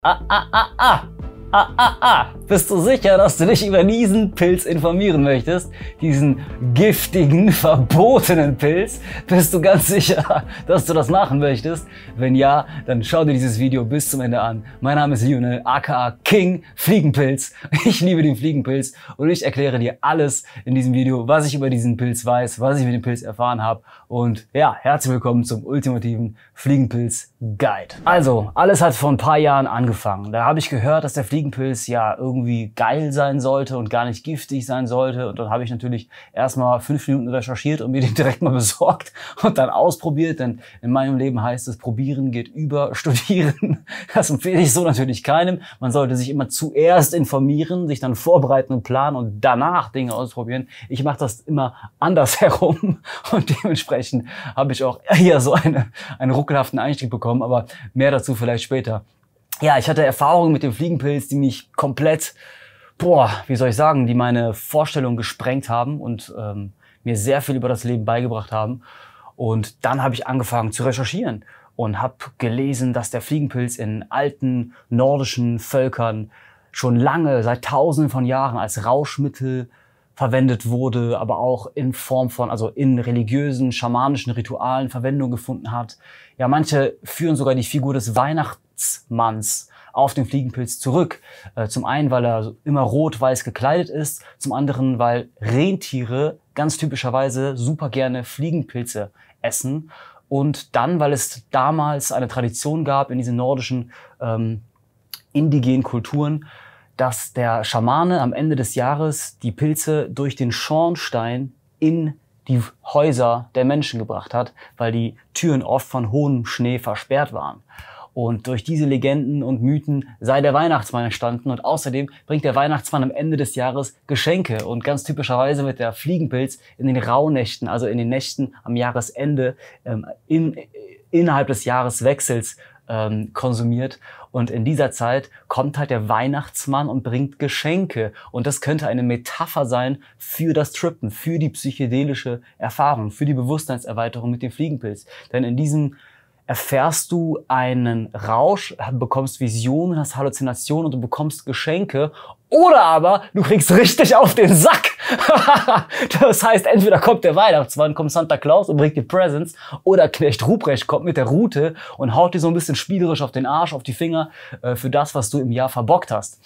Ah, ah, ah, ah. Ah, ah, ah. Bist du sicher, dass du dich über diesen Pilz informieren möchtest? Diesen giftigen, verbotenen Pilz? Bist du ganz sicher, dass du das machen möchtest? Wenn ja, dann schau dir dieses Video bis zum Ende an. Mein Name ist Lionel, aka King Fliegenpilz. Ich liebe den Fliegenpilz und ich erkläre dir alles in diesem Video, was ich über diesen Pilz weiß, was ich mit dem Pilz erfahren habe. Und ja, herzlich willkommen zum ultimativen Fliegenpilz Guide. Also, alles hat vor ein paar Jahren angefangen. Da habe ich gehört, dass der Fliegenpilz ja irgendwie geil sein sollte und gar nicht giftig sein sollte. Und dann habe ich natürlich erstmal fünf Minuten recherchiert und mir den direkt mal besorgt und dann ausprobiert. Denn in meinem Leben heißt es, probieren geht über studieren. Das empfehle ich so natürlich keinem. Man sollte sich immer zuerst informieren, sich dann vorbereiten und planen und danach Dinge ausprobieren. Ich mache das immer andersherum und dementsprechend habe ich auch hier so eine, einen ruckelhaften Einstieg bekommen, aber mehr dazu vielleicht später ja, ich hatte Erfahrungen mit dem Fliegenpilz, die mich komplett, boah, wie soll ich sagen, die meine Vorstellung gesprengt haben und ähm, mir sehr viel über das Leben beigebracht haben. Und dann habe ich angefangen zu recherchieren und habe gelesen, dass der Fliegenpilz in alten nordischen Völkern schon lange, seit tausenden von Jahren als Rauschmittel verwendet wurde, aber auch in Form von, also in religiösen, schamanischen Ritualen Verwendung gefunden hat. Ja, manche führen sogar die Figur des Weihnachtsmanns auf den Fliegenpilz zurück. Äh, zum einen, weil er immer rot-weiß gekleidet ist, zum anderen, weil Rentiere ganz typischerweise super gerne Fliegenpilze essen und dann, weil es damals eine Tradition gab in diesen nordischen ähm, indigenen Kulturen, dass der Schamane am Ende des Jahres die Pilze durch den Schornstein in die Häuser der Menschen gebracht hat, weil die Türen oft von hohem Schnee versperrt waren. Und durch diese Legenden und Mythen sei der Weihnachtsmann entstanden und außerdem bringt der Weihnachtsmann am Ende des Jahres Geschenke und ganz typischerweise wird der Fliegenpilz in den Rauhnächten, also in den Nächten am Jahresende, ähm, in, innerhalb des Jahreswechsels ähm, konsumiert. Und in dieser Zeit kommt halt der Weihnachtsmann und bringt Geschenke. Und das könnte eine Metapher sein für das Trippen, für die psychedelische Erfahrung, für die Bewusstseinserweiterung mit dem Fliegenpilz. Denn in diesem erfährst du einen Rausch, bekommst Visionen, hast Halluzinationen und du bekommst Geschenke. Oder aber du kriegst richtig auf den Sack. das heißt, entweder kommt der Weihnachtsmann, kommt Santa Claus und bringt dir Presents, oder Knecht Ruprecht kommt mit der Route und haut dir so ein bisschen spielerisch auf den Arsch, auf die Finger äh, für das, was du im Jahr verbockt hast.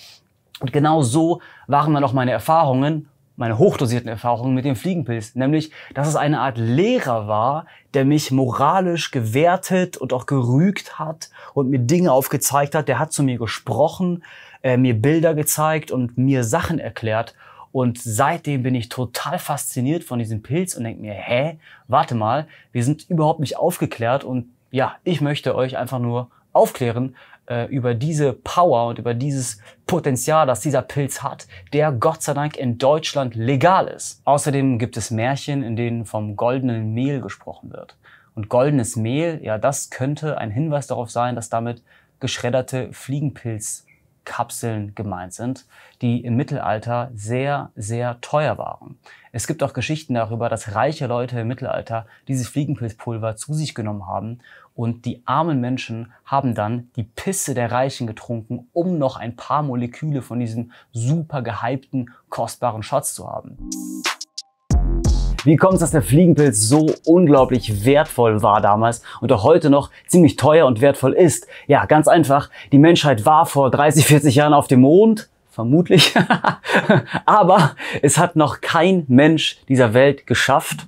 Und genau so waren dann auch meine Erfahrungen meine hochdosierten Erfahrungen mit dem Fliegenpilz, nämlich, dass es eine Art Lehrer war, der mich moralisch gewertet und auch gerügt hat und mir Dinge aufgezeigt hat. Der hat zu mir gesprochen, äh, mir Bilder gezeigt und mir Sachen erklärt. Und seitdem bin ich total fasziniert von diesem Pilz und denke mir, hä, warte mal, wir sind überhaupt nicht aufgeklärt und ja, ich möchte euch einfach nur aufklären, äh, über diese Power und über dieses Potenzial, das dieser Pilz hat, der Gott sei Dank in Deutschland legal ist. Außerdem gibt es Märchen, in denen vom goldenen Mehl gesprochen wird. Und goldenes Mehl, ja, das könnte ein Hinweis darauf sein, dass damit geschredderte Fliegenpilzkapseln gemeint sind, die im Mittelalter sehr, sehr teuer waren. Es gibt auch Geschichten darüber, dass reiche Leute im Mittelalter dieses Fliegenpilzpulver zu sich genommen haben und die armen Menschen haben dann die Pisse der Reichen getrunken, um noch ein paar Moleküle von diesem super gehypten, kostbaren Schatz zu haben. Wie kommt es, dass der Fliegenpilz so unglaublich wertvoll war damals und auch heute noch ziemlich teuer und wertvoll ist? Ja, ganz einfach. Die Menschheit war vor 30, 40 Jahren auf dem Mond, vermutlich. Aber es hat noch kein Mensch dieser Welt geschafft,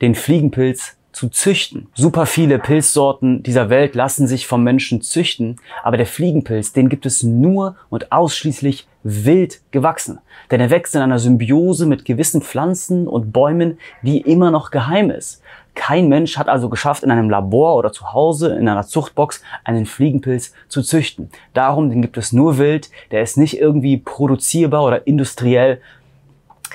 den Fliegenpilz zu züchten. Super viele Pilzsorten dieser Welt lassen sich vom Menschen züchten, aber der Fliegenpilz, den gibt es nur und ausschließlich wild gewachsen. Denn er wächst in einer Symbiose mit gewissen Pflanzen und Bäumen, die immer noch geheim ist. Kein Mensch hat also geschafft, in einem Labor oder zu Hause in einer Zuchtbox einen Fliegenpilz zu züchten. Darum, den gibt es nur wild, der ist nicht irgendwie produzierbar oder industriell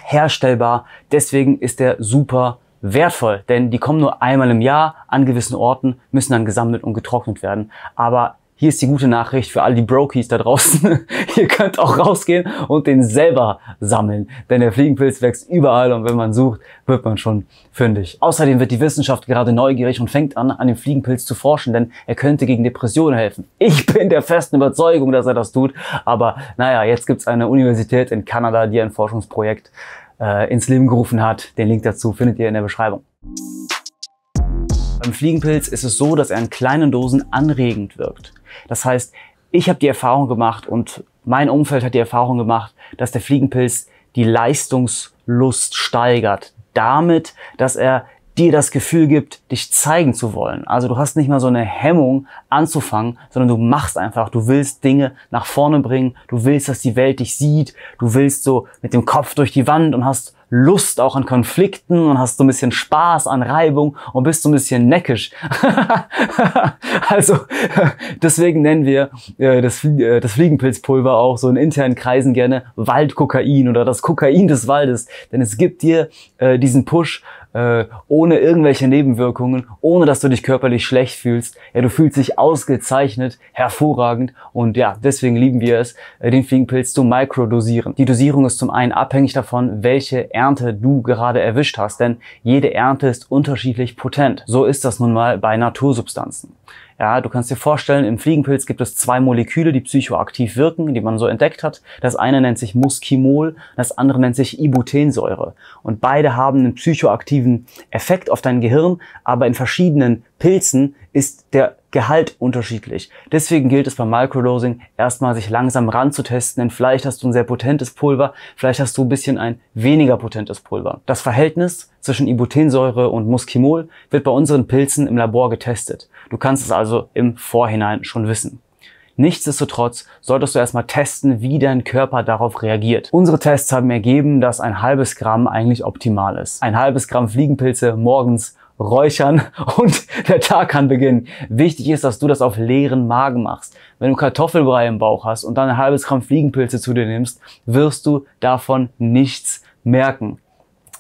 herstellbar. Deswegen ist er super wertvoll, denn die kommen nur einmal im Jahr an gewissen Orten, müssen dann gesammelt und getrocknet werden. Aber hier ist die gute Nachricht für all die Brokies da draußen. Ihr könnt auch rausgehen und den selber sammeln. Denn der Fliegenpilz wächst überall und wenn man sucht, wird man schon fündig. Außerdem wird die Wissenschaft gerade neugierig und fängt an, an dem Fliegenpilz zu forschen, denn er könnte gegen Depressionen helfen. Ich bin der festen Überzeugung, dass er das tut. Aber naja, jetzt gibt's eine Universität in Kanada, die ein Forschungsprojekt äh, ins Leben gerufen hat. Den Link dazu findet ihr in der Beschreibung. Beim Fliegenpilz ist es so, dass er in kleinen Dosen anregend wirkt. Das heißt, ich habe die Erfahrung gemacht und mein Umfeld hat die Erfahrung gemacht, dass der Fliegenpilz die Leistungslust steigert. Damit, dass er dir das Gefühl gibt, dich zeigen zu wollen. Also du hast nicht mal so eine Hemmung anzufangen, sondern du machst einfach. Du willst Dinge nach vorne bringen. Du willst, dass die Welt dich sieht. Du willst so mit dem Kopf durch die Wand und hast Lust auch an Konflikten und hast so ein bisschen Spaß an Reibung und bist so ein bisschen neckisch. also deswegen nennen wir äh, das, äh, das Fliegenpilzpulver auch so in internen Kreisen gerne Waldkokain oder das Kokain des Waldes. Denn es gibt dir äh, diesen Push, äh, ohne irgendwelche Nebenwirkungen, ohne dass du dich körperlich schlecht fühlst. Ja, du fühlst dich ausgezeichnet, hervorragend und ja, deswegen lieben wir es, äh, den Fliegenpilz zu mikrodosieren. Die Dosierung ist zum einen abhängig davon, welche Ernte du gerade erwischt hast, denn jede Ernte ist unterschiedlich potent. So ist das nun mal bei Natursubstanzen. Ja, du kannst dir vorstellen, im Fliegenpilz gibt es zwei Moleküle, die psychoaktiv wirken, die man so entdeckt hat. Das eine nennt sich Muskimol, das andere nennt sich Ibutensäure. Und beide haben einen psychoaktiven Effekt auf dein Gehirn, aber in verschiedenen Pilzen ist der Gehalt unterschiedlich. Deswegen gilt es beim Microdosing erstmal sich langsam ranzutesten, denn vielleicht hast du ein sehr potentes Pulver, vielleicht hast du ein bisschen ein weniger potentes Pulver. Das Verhältnis zwischen Ibutensäure und Muskimol wird bei unseren Pilzen im Labor getestet. Du kannst es also im Vorhinein schon wissen. Nichtsdestotrotz solltest du erstmal testen, wie dein Körper darauf reagiert. Unsere Tests haben ergeben, dass ein halbes Gramm eigentlich optimal ist. Ein halbes Gramm Fliegenpilze morgens räuchern und der Tag kann beginnen. Wichtig ist, dass du das auf leeren Magen machst. Wenn du Kartoffelbrei im Bauch hast und dann ein halbes Gramm Fliegenpilze zu dir nimmst, wirst du davon nichts merken.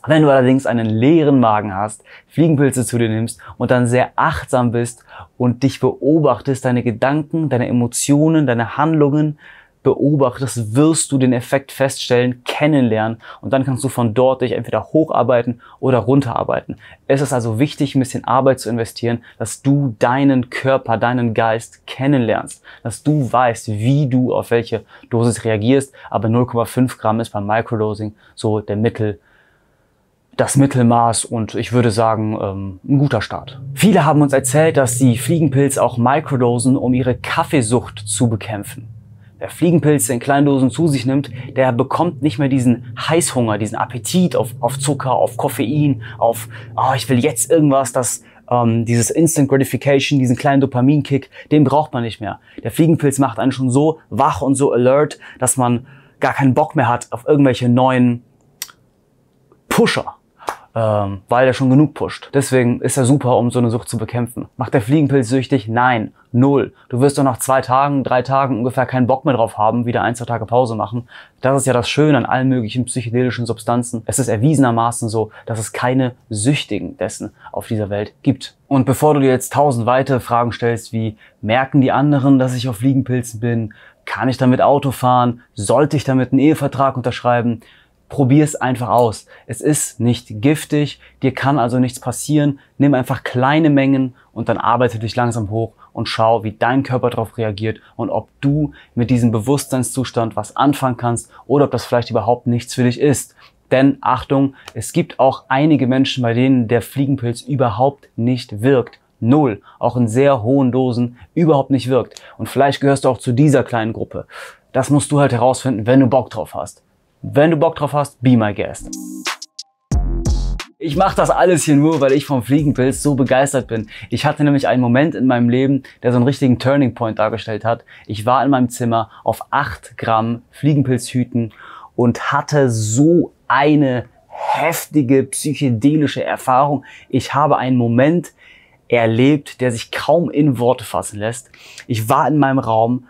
Wenn du allerdings einen leeren Magen hast, Fliegenpilze zu dir nimmst und dann sehr achtsam bist und dich beobachtest, deine Gedanken, deine Emotionen, deine Handlungen, beobachtest, wirst du den Effekt feststellen, kennenlernen und dann kannst du von dort dich entweder hocharbeiten oder runterarbeiten. Es ist also wichtig, ein bisschen Arbeit zu investieren, dass du deinen Körper, deinen Geist kennenlernst, dass du weißt, wie du auf welche Dosis reagierst, aber 0,5 Gramm ist beim Microdosing so der Mittel, das Mittelmaß und ich würde sagen, ähm, ein guter Start. Viele haben uns erzählt, dass sie Fliegenpilz auch microdosen, um ihre Kaffeesucht zu bekämpfen. Wer Fliegenpilze in Kleindosen zu sich nimmt, der bekommt nicht mehr diesen Heißhunger, diesen Appetit auf, auf Zucker, auf Koffein, auf, oh, ich will jetzt irgendwas, das ähm, dieses Instant Gratification, diesen kleinen Dopaminkick, den braucht man nicht mehr. Der Fliegenpilz macht einen schon so wach und so alert, dass man gar keinen Bock mehr hat auf irgendwelche neuen Pusher ähm, weil er schon genug pusht. Deswegen ist er super, um so eine Sucht zu bekämpfen. Macht der Fliegenpilz süchtig? Nein, null. Du wirst doch nach zwei Tagen, drei Tagen ungefähr keinen Bock mehr drauf haben, wieder ein, zwei Tage Pause machen. Das ist ja das Schöne an allen möglichen psychedelischen Substanzen. Es ist erwiesenermaßen so, dass es keine Süchtigen dessen auf dieser Welt gibt. Und bevor du dir jetzt tausend weitere Fragen stellst, wie merken die anderen, dass ich auf Fliegenpilzen bin? Kann ich damit Auto fahren? Sollte ich damit einen Ehevertrag unterschreiben? Probier es einfach aus. Es ist nicht giftig, dir kann also nichts passieren. Nimm einfach kleine Mengen und dann arbeite dich langsam hoch und schau, wie dein Körper darauf reagiert und ob du mit diesem Bewusstseinszustand was anfangen kannst oder ob das vielleicht überhaupt nichts für dich ist. Denn Achtung, es gibt auch einige Menschen, bei denen der Fliegenpilz überhaupt nicht wirkt. Null, auch in sehr hohen Dosen überhaupt nicht wirkt. Und vielleicht gehörst du auch zu dieser kleinen Gruppe. Das musst du halt herausfinden, wenn du Bock drauf hast. Wenn du Bock drauf hast, be my guest. Ich mache das alles hier nur, weil ich vom Fliegenpilz so begeistert bin. Ich hatte nämlich einen Moment in meinem Leben, der so einen richtigen Turning Point dargestellt hat. Ich war in meinem Zimmer auf 8 Gramm Fliegenpilzhüten und hatte so eine heftige psychedelische Erfahrung. Ich habe einen Moment erlebt, der sich kaum in Worte fassen lässt. Ich war in meinem Raum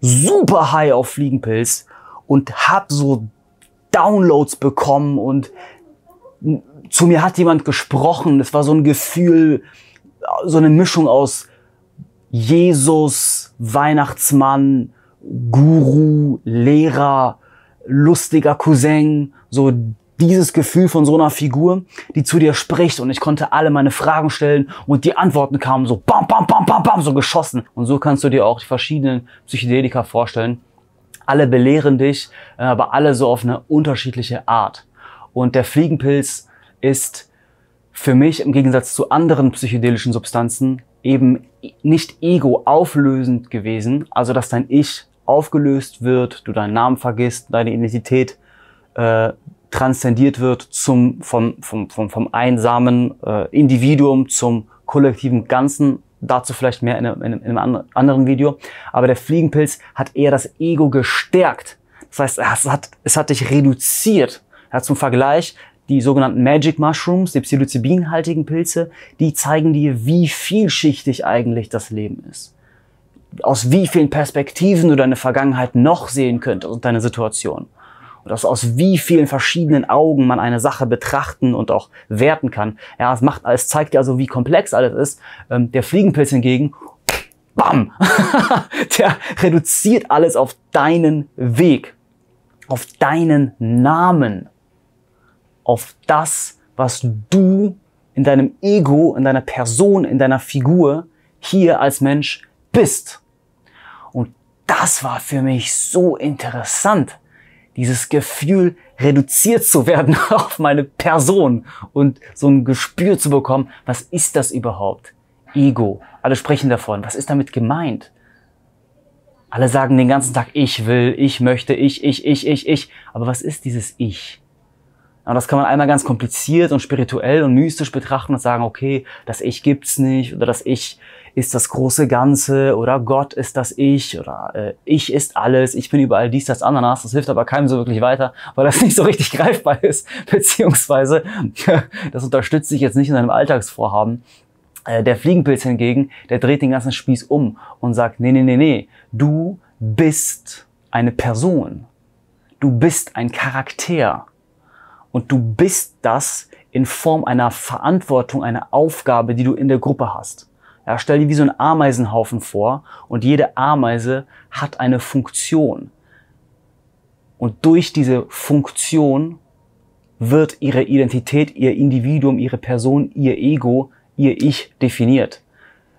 super high auf Fliegenpilz und hab so Downloads bekommen und zu mir hat jemand gesprochen. Es war so ein Gefühl, so eine Mischung aus Jesus, Weihnachtsmann, Guru, Lehrer, lustiger Cousin, so dieses Gefühl von so einer Figur, die zu dir spricht und ich konnte alle meine Fragen stellen und die Antworten kamen so bam, bam, bam, bam, bam, so geschossen. Und so kannst du dir auch die verschiedenen Psychedelika vorstellen. Alle belehren dich, äh, aber alle so auf eine unterschiedliche Art. Und der Fliegenpilz ist für mich im Gegensatz zu anderen psychedelischen Substanzen eben nicht ego auflösend gewesen, also dass dein Ich aufgelöst wird, du deinen Namen vergisst, deine Identität äh, transzendiert wird zum, vom, vom, vom, vom einsamen äh, Individuum zum kollektiven Ganzen. Dazu vielleicht mehr in einem, in einem anderen Video. Aber der Fliegenpilz hat eher das Ego gestärkt. Das heißt, es hat, es hat dich reduziert. Ja, zum Vergleich, die sogenannten Magic Mushrooms, die psilocybinhaltigen Pilze, die zeigen dir, wie vielschichtig eigentlich das Leben ist. Aus wie vielen Perspektiven du deine Vergangenheit noch sehen könntest und deine Situation dass aus wie vielen verschiedenen Augen man eine Sache betrachten und auch werten kann. Ja, es macht, es zeigt dir also, wie komplex alles ist. Ähm, der Fliegenpilz hingegen, bam, der reduziert alles auf deinen Weg, auf deinen Namen, auf das, was du in deinem Ego, in deiner Person, in deiner Figur hier als Mensch bist. Und das war für mich so interessant, dieses Gefühl, reduziert zu werden auf meine Person und so ein Gespür zu bekommen, was ist das überhaupt? Ego. Alle sprechen davon. Was ist damit gemeint? Alle sagen den ganzen Tag, ich will, ich möchte, ich, ich, ich, ich, ich. Aber was ist dieses Ich? Und das kann man einmal ganz kompliziert und spirituell und mystisch betrachten und sagen, okay, das Ich gibt's nicht oder das Ich ist das große Ganze oder Gott ist das Ich oder äh, Ich ist alles, ich bin überall dies, das, Ananas. Das hilft aber keinem so wirklich weiter, weil das nicht so richtig greifbar ist, beziehungsweise das unterstützt sich jetzt nicht in seinem Alltagsvorhaben. Äh, der Fliegenpilz hingegen, der dreht den ganzen Spieß um und sagt, nee, nee, nee, nee, du bist eine Person. Du bist ein Charakter. Und du bist das in Form einer Verantwortung, einer Aufgabe, die du in der Gruppe hast. Ja, stell dir wie so ein Ameisenhaufen vor und jede Ameise hat eine Funktion. Und durch diese Funktion wird ihre Identität, ihr Individuum, ihre Person, ihr Ego, ihr Ich definiert.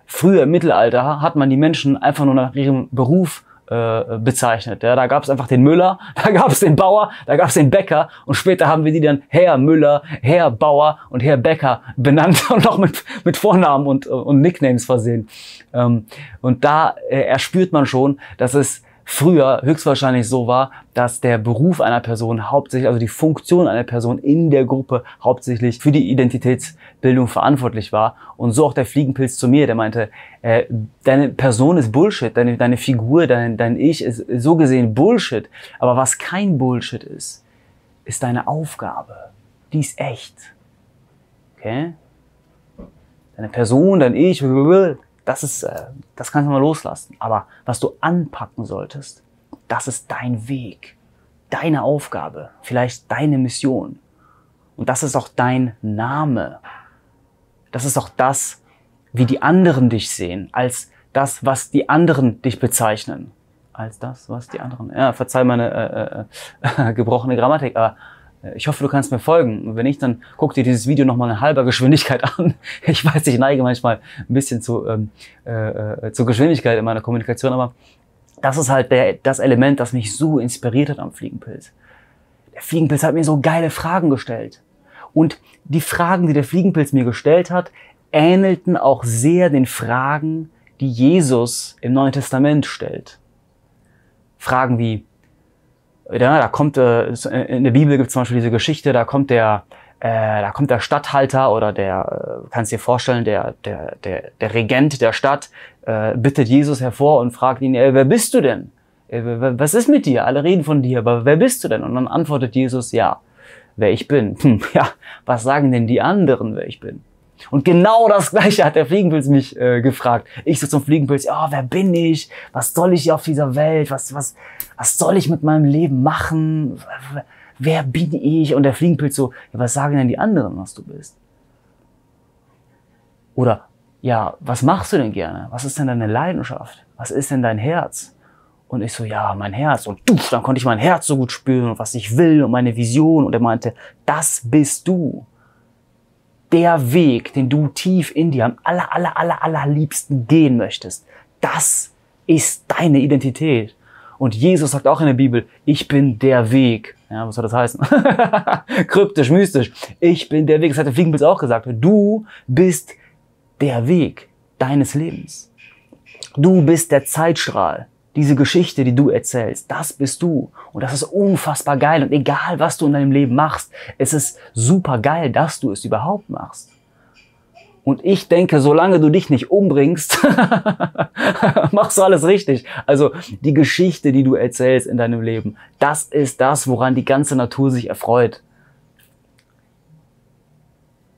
Früher im Mittelalter hat man die Menschen einfach nur nach ihrem Beruf äh, bezeichnet. Ja, da gab es einfach den Müller, da gab es den Bauer, da gab es den Bäcker und später haben wir die dann Herr Müller, Herr Bauer und Herr Bäcker benannt und auch mit, mit Vornamen und, und Nicknames versehen. Ähm, und da äh, erspürt man schon, dass es früher höchstwahrscheinlich so war, dass der Beruf einer Person hauptsächlich, also die Funktion einer Person in der Gruppe hauptsächlich für die Identitätsbildung verantwortlich war. Und so auch der Fliegenpilz zu mir, der meinte, äh, deine Person ist Bullshit, deine, deine Figur, dein, dein Ich ist so gesehen Bullshit. Aber was kein Bullshit ist, ist deine Aufgabe. Die ist echt. Okay? Deine Person, dein Ich, das ist, äh, das kannst du mal loslassen. Aber was du anpacken solltest, das ist dein Weg, deine Aufgabe, vielleicht deine Mission. Und das ist auch dein Name. Das ist auch das, wie die anderen dich sehen, als das, was die anderen dich bezeichnen. Als das, was die anderen. Ja, verzeih meine äh, äh, gebrochene Grammatik, aber ich hoffe, du kannst mir folgen. Wenn nicht, dann guck dir dieses Video nochmal in halber Geschwindigkeit an. Ich weiß, ich neige manchmal ein bisschen zu, ähm, äh, äh, zur Geschwindigkeit in meiner Kommunikation, aber das ist halt der, das Element, das mich so inspiriert hat am Fliegenpilz. Der Fliegenpilz hat mir so geile Fragen gestellt. Und die Fragen, die der Fliegenpilz mir gestellt hat, ähnelten auch sehr den Fragen, die Jesus im Neuen Testament stellt. Fragen wie, ja, da kommt, äh, in der Bibel gibt es zum Beispiel diese Geschichte, da kommt der, äh, da kommt der Stadthalter oder der, äh, kannst dir vorstellen, der, der, der, der Regent der Stadt äh, bittet Jesus hervor und fragt ihn, ey, wer bist du denn? Was ist mit dir? Alle reden von dir, aber wer bist du denn? Und dann antwortet Jesus, ja, wer ich bin. Hm, ja, was sagen denn die anderen, wer ich bin? Und genau das Gleiche hat der Fliegenpilz mich äh, gefragt. Ich so zum Fliegenpilz, ja, oh, wer bin ich? Was soll ich hier auf dieser Welt? Was, was, was soll ich mit meinem Leben machen? Wer bin ich? Und der Fliegenpilz so, ja, was sagen denn die anderen, was du bist? Oder ja, was machst du denn gerne? Was ist denn deine Leidenschaft? Was ist denn dein Herz? Und ich so, ja, mein Herz. Und duff, dann konnte ich mein Herz so gut spüren und was ich will und meine Vision. Und er meinte, das bist du. Der Weg, den du tief in dir am aller, aller, aller, aller liebsten gehen möchtest. Das ist deine Identität. Und Jesus sagt auch in der Bibel, ich bin der Weg. Ja, was soll das heißen? Kryptisch, mystisch. Ich bin der Weg. Das hat der Fliegenpilz auch gesagt. Du bist der Weg deines Lebens. Du bist der Zeitstrahl. Diese Geschichte, die du erzählst, das bist du. Und das ist unfassbar geil. Und egal, was du in deinem Leben machst, es ist super geil, dass du es überhaupt machst. Und ich denke, solange du dich nicht umbringst, machst du alles richtig. Also die Geschichte, die du erzählst in deinem Leben, das ist das, woran die ganze Natur sich erfreut.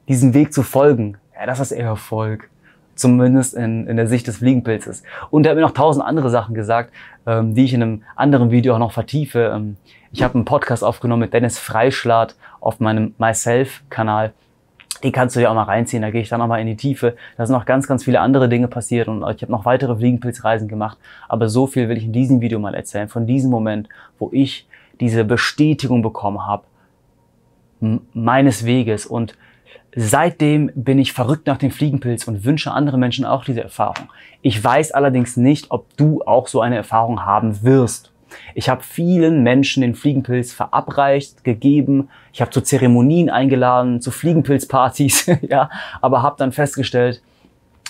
Diesen Weg zu folgen, ja, das ist eher Erfolg. Zumindest in, in der Sicht des Fliegenpilzes. Und er hat mir noch tausend andere Sachen gesagt, ähm, die ich in einem anderen Video auch noch vertiefe. Ähm, ich habe einen Podcast aufgenommen mit Dennis Freischlad auf meinem Myself-Kanal. Die kannst du dir auch mal reinziehen, da gehe ich dann nochmal in die Tiefe. Da sind noch ganz, ganz viele andere Dinge passiert und ich habe noch weitere Fliegenpilzreisen gemacht. Aber so viel will ich in diesem Video mal erzählen, von diesem Moment, wo ich diese Bestätigung bekommen habe, meines Weges und Seitdem bin ich verrückt nach dem Fliegenpilz und wünsche anderen Menschen auch diese Erfahrung. Ich weiß allerdings nicht, ob du auch so eine Erfahrung haben wirst. Ich habe vielen Menschen den Fliegenpilz verabreicht, gegeben. Ich habe zu Zeremonien eingeladen, zu Fliegenpilzpartys, ja, aber habe dann festgestellt,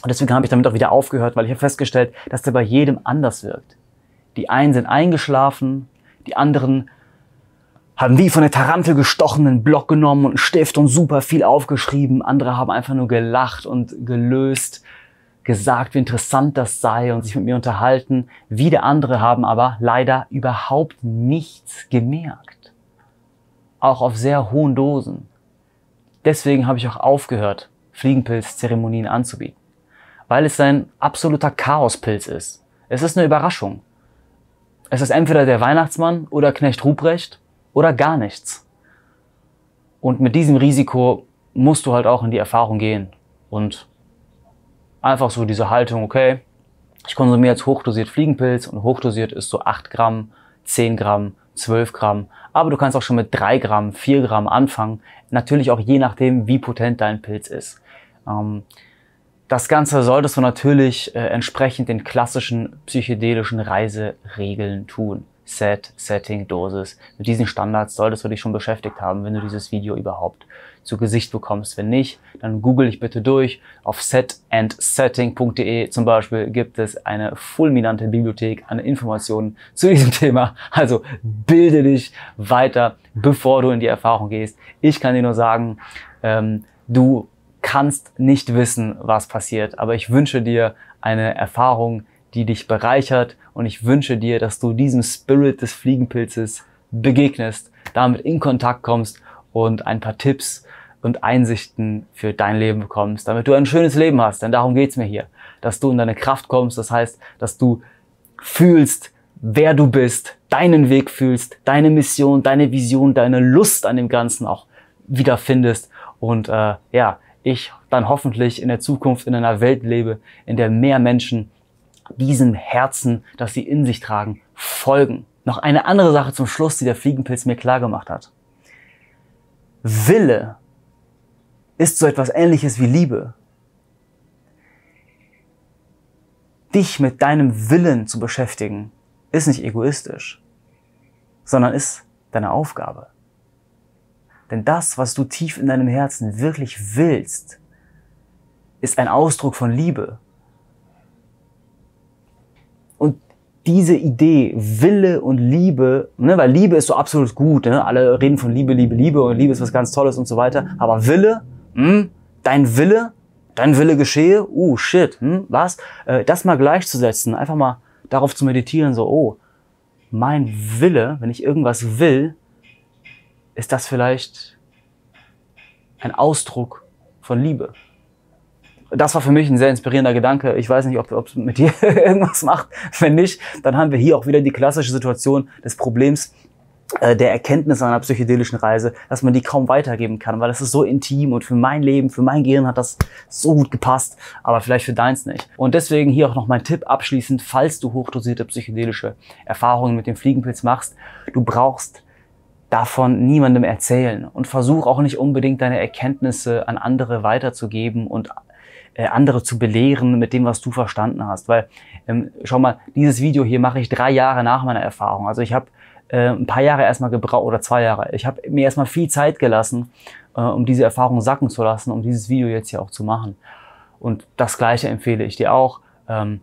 und deswegen habe ich damit auch wieder aufgehört, weil ich habe festgestellt, dass der bei jedem anders wirkt. Die einen sind eingeschlafen, die anderen haben wie von der Tarantel gestochenen Block genommen und einen Stift und super viel aufgeschrieben. Andere haben einfach nur gelacht und gelöst, gesagt, wie interessant das sei und sich mit mir unterhalten. Wieder andere haben aber leider überhaupt nichts gemerkt. Auch auf sehr hohen Dosen. Deswegen habe ich auch aufgehört, Fliegenpilz-Zeremonien anzubieten. Weil es ein absoluter Chaospilz ist. Es ist eine Überraschung. Es ist entweder der Weihnachtsmann oder Knecht Ruprecht oder gar nichts. Und mit diesem Risiko musst du halt auch in die Erfahrung gehen und einfach so diese Haltung, okay, ich konsumiere jetzt hochdosiert Fliegenpilz und hochdosiert ist so 8 Gramm, 10 Gramm, 12 Gramm. Aber du kannst auch schon mit 3 Gramm, 4 Gramm anfangen. Natürlich auch je nachdem, wie potent dein Pilz ist. Ähm, das Ganze solltest du natürlich äh, entsprechend den klassischen psychedelischen Reiseregeln tun. Set, Setting, Dosis. Mit diesen Standards solltest du dich schon beschäftigt haben, wenn du dieses Video überhaupt zu Gesicht bekommst. Wenn nicht, dann google dich bitte durch. Auf setandsetting.de zum Beispiel gibt es eine fulminante Bibliothek an Informationen zu diesem Thema. Also bilde dich weiter, bevor du in die Erfahrung gehst. Ich kann dir nur sagen, ähm, du kannst nicht wissen, was passiert, aber ich wünsche dir eine Erfahrung, die dich bereichert und ich wünsche dir, dass du diesem Spirit des Fliegenpilzes begegnest, damit in Kontakt kommst und ein paar Tipps und Einsichten für dein Leben bekommst, damit du ein schönes Leben hast. Denn darum geht's mir hier, dass du in deine Kraft kommst. Das heißt, dass du fühlst, wer du bist, deinen Weg fühlst, deine Mission, deine Vision, deine Lust an dem Ganzen auch wiederfindest und äh, ja, ich dann hoffentlich in der Zukunft in einer Welt lebe, in der mehr Menschen diesem Herzen, das sie in sich tragen, folgen. Noch eine andere Sache zum Schluss, die der Fliegenpilz mir klar gemacht hat. Wille ist so etwas ähnliches wie Liebe. Dich mit deinem Willen zu beschäftigen, ist nicht egoistisch, sondern ist deine Aufgabe. Denn das, was du tief in deinem Herzen wirklich willst, ist ein Ausdruck von Liebe diese Idee, Wille und Liebe, ne, weil Liebe ist so absolut gut, ne? alle reden von Liebe, Liebe, Liebe und Liebe ist was ganz Tolles und so weiter, aber Wille, hm, dein Wille, dein Wille geschehe, uh, shit, hm, was, äh, das mal gleichzusetzen, einfach mal darauf zu meditieren, so, oh, mein Wille, wenn ich irgendwas will, ist das vielleicht ein Ausdruck von Liebe das war für mich ein sehr inspirierender Gedanke. Ich weiß nicht, ob es mit dir irgendwas macht. Wenn nicht, dann haben wir hier auch wieder die klassische Situation des Problems. äh, der Erkenntnis einer psychedelischen Reise, dass man die kaum weitergeben kann, weil es ist so intim und für mein Leben, für mein Gehirn hat das so gut gepasst, aber vielleicht für deins nicht. Und deswegen hier auch noch mein Tipp abschließend, falls du hochdosierte psychedelische Erfahrungen mit dem Fliegenpilz machst, du brauchst davon niemandem erzählen und versuch auch nicht unbedingt deine Erkenntnisse an andere weiterzugeben und äh, andere zu belehren mit dem, was du verstanden hast. Weil, ähm, schau mal, dieses Video hier mache ich drei Jahre nach meiner Erfahrung. Also ich habe äh, ein paar Jahre erstmal gebraucht oder zwei Jahre. Ich habe mir erstmal viel Zeit gelassen, äh, um diese Erfahrung sacken zu lassen, um dieses Video jetzt hier auch zu machen. Und das Gleiche empfehle ich dir auch. Ähm,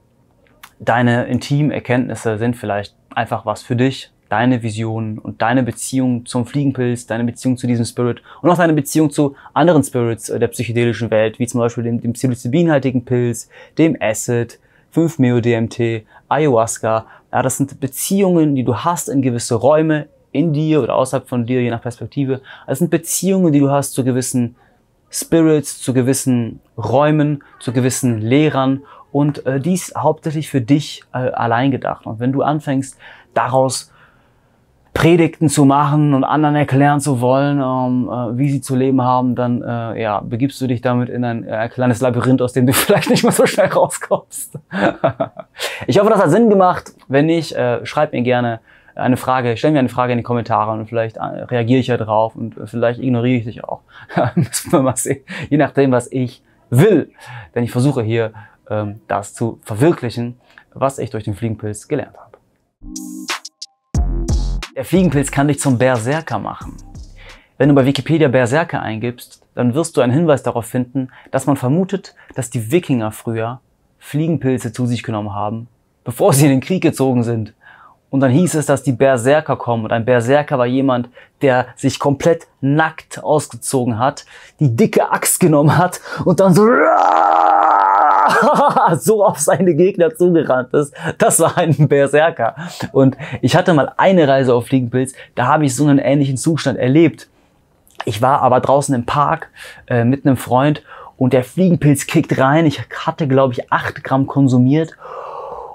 deine intimen Erkenntnisse sind vielleicht einfach was für dich, deine Vision und deine Beziehung zum Fliegenpilz, deine Beziehung zu diesem Spirit und auch deine Beziehung zu anderen Spirits äh, der psychedelischen Welt, wie zum Beispiel dem, dem psilocybinhaltigen Pilz, dem Acid, 5-Meo-DMT, Ayahuasca ja, das sind Beziehungen, die du hast in gewisse Räume in dir oder außerhalb von dir, je nach Perspektive. Das sind Beziehungen, die du hast zu gewissen Spirits, zu gewissen Räumen, zu gewissen Lehrern und äh, dies hauptsächlich für dich äh, allein gedacht. Und wenn du anfängst, daraus Predigten zu machen und anderen erklären zu wollen, ähm, äh, wie sie zu leben haben, dann äh, ja, begibst du dich damit in ein äh, kleines Labyrinth, aus dem du vielleicht nicht mehr so schnell rauskommst. ich hoffe, das hat Sinn gemacht. Wenn nicht, äh, schreib mir gerne eine Frage, stell mir eine Frage in die Kommentare und vielleicht äh, reagiere ich ja drauf und vielleicht ignoriere ich dich auch. Müssen wir mal sehen. Je nachdem, was ich will. Denn ich versuche hier ähm, das zu verwirklichen, was ich durch den Fliegenpilz gelernt habe. Der Fliegenpilz kann dich zum Berserker machen. Wenn du bei Wikipedia Berserker eingibst, dann wirst du einen Hinweis darauf finden, dass man vermutet, dass die Wikinger früher Fliegenpilze zu sich genommen haben, bevor sie in den Krieg gezogen sind. Und dann hieß es, dass die Berserker kommen. Und ein Berserker war jemand, der sich komplett nackt ausgezogen hat, die dicke Axt genommen hat und dann so so auf seine Gegner zugerannt ist. Das war ein Berserker. Und ich hatte mal eine Reise auf Fliegenpilz, da habe ich so einen ähnlichen Zustand erlebt. Ich war aber draußen im Park äh, mit einem Freund und der Fliegenpilz kickt rein. Ich hatte, glaube ich, acht Gramm konsumiert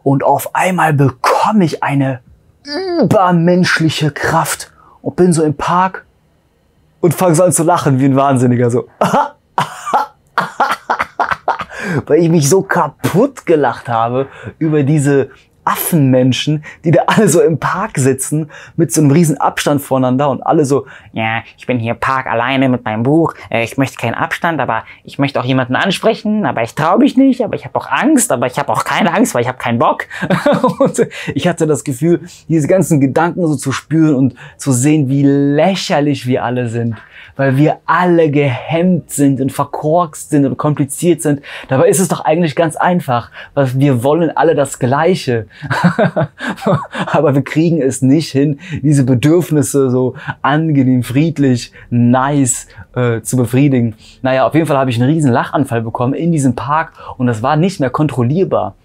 und auf einmal bekomme ich eine übermenschliche Kraft und bin so im Park und fange so an zu lachen wie ein Wahnsinniger. So. weil ich mich so kaputt gelacht habe über diese Affenmenschen, die da alle so im Park sitzen mit so einem riesen Abstand voneinander und alle so, ja, ich bin hier Park alleine mit meinem Buch, äh, ich möchte keinen Abstand, aber ich möchte auch jemanden ansprechen, aber ich traue mich nicht, aber ich habe auch Angst, aber ich habe auch keine Angst, weil ich habe keinen Bock. und ich hatte das Gefühl, diese ganzen Gedanken so zu spüren und zu sehen, wie lächerlich wir alle sind weil wir alle gehemmt sind und verkorkst sind und kompliziert sind. Dabei ist es doch eigentlich ganz einfach, weil wir wollen alle das Gleiche. Aber wir kriegen es nicht hin, diese Bedürfnisse so angenehm, friedlich, nice äh, zu befriedigen. Naja, auf jeden Fall habe ich einen riesen Lachanfall bekommen in diesem Park und das war nicht mehr kontrollierbar.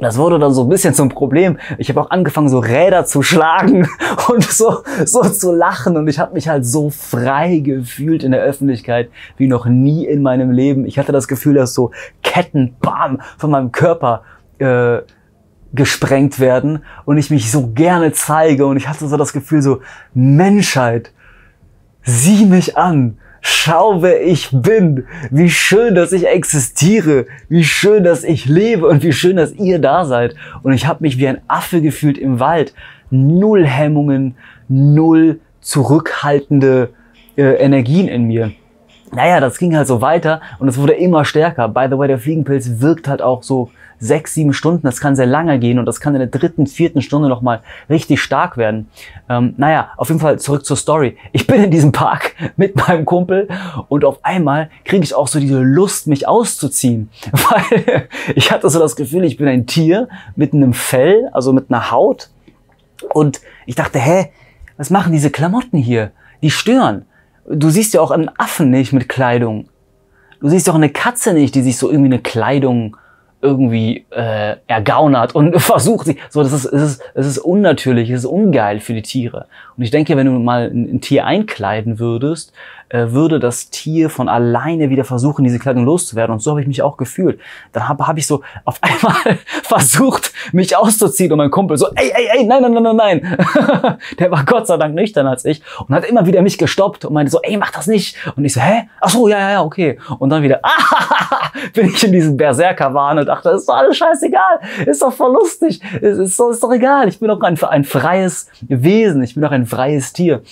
Das wurde dann so ein bisschen zum Problem. Ich habe auch angefangen, so Räder zu schlagen und so, so zu lachen. Und ich habe mich halt so frei gefühlt in der Öffentlichkeit wie noch nie in meinem Leben. Ich hatte das Gefühl, dass so Ketten, bam, von meinem Körper äh, gesprengt werden und ich mich so gerne zeige. Und ich hatte so das Gefühl, so Menschheit, sieh mich an. Schau, wer ich bin. Wie schön, dass ich existiere. Wie schön, dass ich lebe und wie schön, dass ihr da seid. Und ich habe mich wie ein Affe gefühlt im Wald. Null Hemmungen, null zurückhaltende äh, Energien in mir. Naja, das ging halt so weiter und es wurde immer stärker. By the way, der Fliegenpilz wirkt halt auch so sechs, sieben Stunden. Das kann sehr lange gehen und das kann in der dritten, vierten Stunde nochmal richtig stark werden. Ähm, naja, auf jeden Fall zurück zur Story. Ich bin in diesem Park mit meinem Kumpel und auf einmal kriege ich auch so diese Lust, mich auszuziehen. Weil ich hatte so das Gefühl, ich bin ein Tier mit einem Fell, also mit einer Haut. Und ich dachte, hä, was machen diese Klamotten hier? Die stören. Du siehst ja auch einen Affen nicht mit Kleidung. Du siehst ja auch eine Katze nicht, die sich so irgendwie eine Kleidung irgendwie äh, ergaunert und versucht sie. So, das ist, es ist, es ist unnatürlich, es ist ungeil für die Tiere. Und ich denke, wenn du mal ein, ein Tier einkleiden würdest, würde das Tier von alleine wieder versuchen, diese Kleidung loszuwerden. Und so habe ich mich auch gefühlt. Dann habe hab ich so auf einmal versucht, mich auszuziehen und mein Kumpel so, ey, ey, ey, nein, nein, nein, nein, nein. Der war Gott sei Dank nüchtern als ich und hat immer wieder mich gestoppt und meinte so, ey, mach das nicht. Und ich so, hä? Ach so, ja, ja, ja, okay. Und dann wieder, ah, bin ich in diesen Berserker-Wahn und dachte, ist doch alles scheißegal, ist doch voll lustig, ist, ist, ist doch egal. Ich bin doch ein, ein freies Wesen, ich bin doch ein freies Tier.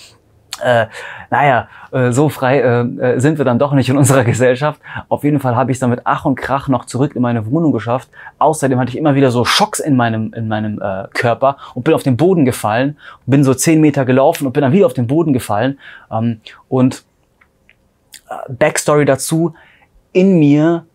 Äh, naja, äh, so frei äh, äh, sind wir dann doch nicht in unserer Gesellschaft. Auf jeden Fall habe ich es dann mit Ach und Krach noch zurück in meine Wohnung geschafft. Außerdem hatte ich immer wieder so Schocks in meinem, in meinem äh, Körper und bin auf den Boden gefallen, bin so zehn Meter gelaufen und bin dann wieder auf den Boden gefallen. Ähm, und äh, Backstory dazu, in mir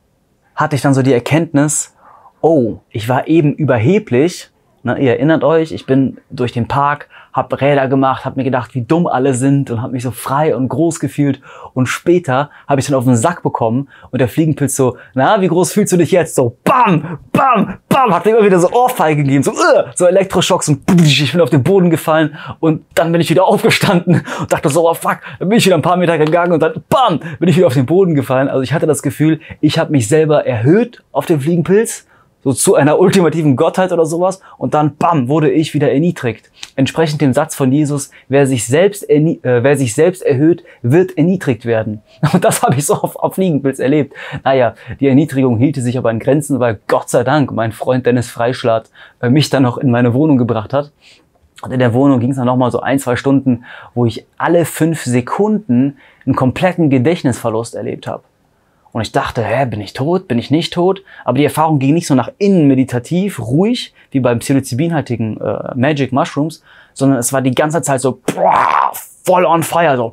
hatte ich dann so die Erkenntnis, oh, ich war eben überheblich. Ne, ihr erinnert euch, ich bin durch den Park habe Räder gemacht, habe mir gedacht, wie dumm alle sind und habe mich so frei und groß gefühlt. Und später habe ich dann auf den Sack bekommen und der Fliegenpilz so, na, wie groß fühlst du dich jetzt? So, bam, bam, bam, hat mir immer wieder so Ohrfeigen gegeben, so, uh, so Elektroschocks und ich bin auf den Boden gefallen und dann bin ich wieder aufgestanden und dachte so, oh fuck, dann bin ich wieder ein paar Meter gegangen und dann, bam, bin ich wieder auf den Boden gefallen. Also ich hatte das Gefühl, ich habe mich selber erhöht auf den Fliegenpilz so zu einer ultimativen Gottheit oder sowas und dann bam, wurde ich wieder erniedrigt. Entsprechend dem Satz von Jesus, wer sich selbst, äh, wer sich selbst erhöht, wird erniedrigt werden. Und das habe ich so auf, auf Fliegenpilz erlebt. Naja, die Erniedrigung hielte sich aber in Grenzen, weil Gott sei Dank mein Freund Dennis Freischlat äh, mich dann noch in meine Wohnung gebracht hat. Und in der Wohnung ging es dann nochmal so ein, zwei Stunden, wo ich alle fünf Sekunden einen kompletten Gedächtnisverlust erlebt habe. Und ich dachte, hä, bin ich tot, bin ich nicht tot? Aber die Erfahrung ging nicht so nach innen meditativ, ruhig, wie beim psilocybinhaltigen äh, Magic Mushrooms, sondern es war die ganze Zeit so voll on fire, so.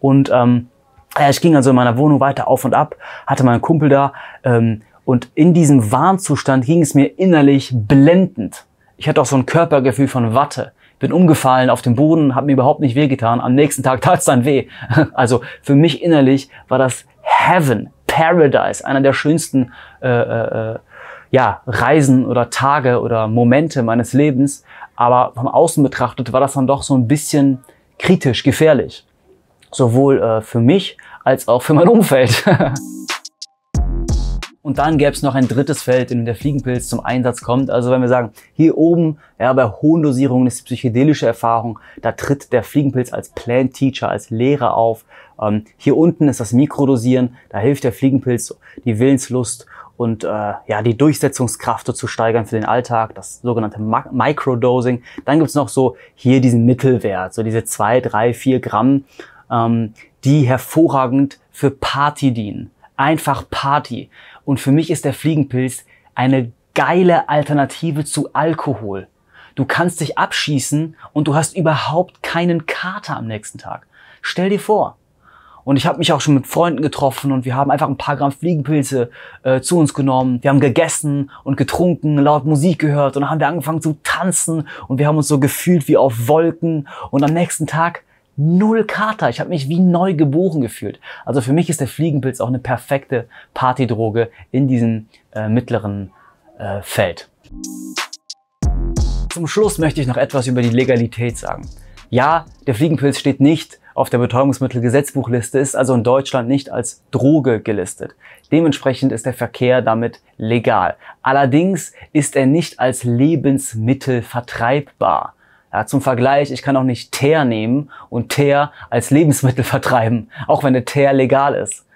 Und ähm, ja, ich ging also in meiner Wohnung weiter auf und ab, hatte meinen Kumpel da ähm, und in diesem Warnzustand ging es mir innerlich blendend. Ich hatte auch so ein Körpergefühl von Watte bin umgefallen auf dem Boden, hat mir überhaupt nicht wehgetan. Am nächsten Tag tat es dann weh. Also für mich innerlich war das Heaven, Paradise, einer der schönsten äh, äh, äh, ja, Reisen oder Tage oder Momente meines Lebens. Aber von außen betrachtet war das dann doch so ein bisschen kritisch, gefährlich. Sowohl äh, für mich als auch für mein Umfeld. Und dann gäbe es noch ein drittes Feld, in dem der Fliegenpilz zum Einsatz kommt. Also wenn wir sagen, hier oben, ja, bei hohen Dosierungen ist psychedelische Erfahrung, da tritt der Fliegenpilz als Plant Teacher, als Lehrer auf. Ähm, hier unten ist das Mikrodosieren, da hilft der Fliegenpilz, die Willenslust und äh, ja, die Durchsetzungskraft zu steigern für den Alltag, das sogenannte Microdosing. Dann gibt's noch so hier diesen Mittelwert, so diese zwei, drei, vier Gramm, ähm, die hervorragend für Party dienen. Einfach Party. Und für mich ist der Fliegenpilz eine geile Alternative zu Alkohol. Du kannst dich abschießen und du hast überhaupt keinen Kater am nächsten Tag. Stell dir vor. Und ich habe mich auch schon mit Freunden getroffen und wir haben einfach ein paar Gramm Fliegenpilze äh, zu uns genommen. Wir haben gegessen und getrunken, laut Musik gehört und dann haben wir angefangen zu tanzen und wir haben uns so gefühlt wie auf Wolken. Und am nächsten Tag null Kater. Ich habe mich wie neu geboren gefühlt. Also für mich ist der Fliegenpilz auch eine perfekte Partydroge in diesem äh, mittleren äh, Feld. Zum Schluss möchte ich noch etwas über die Legalität sagen. Ja, der Fliegenpilz steht nicht auf der Betäubungsmittelgesetzbuchliste, ist also in Deutschland nicht als Droge gelistet. Dementsprechend ist der Verkehr damit legal. Allerdings ist er nicht als Lebensmittel vertreibbar. Ja, zum Vergleich, ich kann auch nicht Teer nehmen und Teer als Lebensmittel vertreiben, auch wenn der Teer legal ist.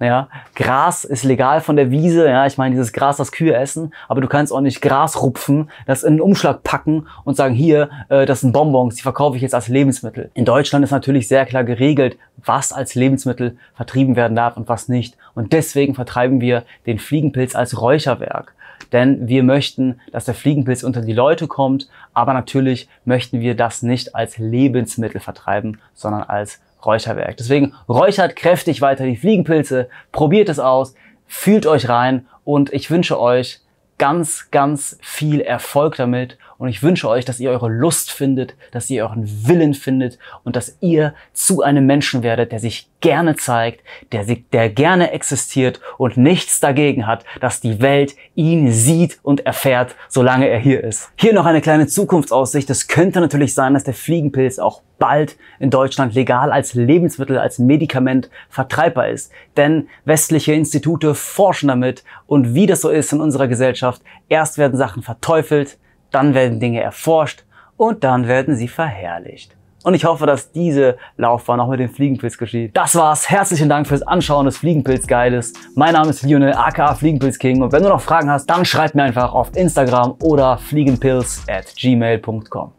Ja, Gras ist legal von der Wiese, ja, ich meine dieses Gras, das Kühe essen, aber du kannst auch nicht Gras rupfen, das in einen Umschlag packen und sagen, hier, äh, das sind Bonbons, die verkaufe ich jetzt als Lebensmittel. In Deutschland ist natürlich sehr klar geregelt, was als Lebensmittel vertrieben werden darf und was nicht. Und deswegen vertreiben wir den Fliegenpilz als Räucherwerk denn wir möchten, dass der Fliegenpilz unter die Leute kommt, aber natürlich möchten wir das nicht als Lebensmittel vertreiben, sondern als Räucherwerk. Deswegen räuchert kräftig weiter die Fliegenpilze, probiert es aus, fühlt euch rein und ich wünsche euch ganz, ganz viel Erfolg damit Und ich wünsche euch, dass ihr eure Lust findet, dass ihr euren Willen findet und dass ihr zu einem Menschen werdet, der sich gerne zeigt, der, der gerne existiert und nichts dagegen hat, dass die Welt ihn sieht und erfährt, solange er hier ist. Hier noch eine kleine Zukunftsaussicht. Es könnte natürlich sein, dass der Fliegenpilz auch bald in Deutschland legal als Lebensmittel, als Medikament vertreibbar ist. Denn westliche Institute forschen damit und wie das so ist in unserer Gesellschaft, erst werden Sachen verteufelt, dann werden Dinge erforscht und dann werden sie verherrlicht. Und ich hoffe, dass diese Laufbahn auch mit dem Fliegenpilz geschieht. Das war's. Herzlichen Dank fürs Anschauen des Fliegenpilz-Guides. Mein Name ist Lionel, aka Fliegenpilz King. Und wenn du noch Fragen hast, dann schreib mir einfach auf Instagram oder fliegenpilz at gmail.com.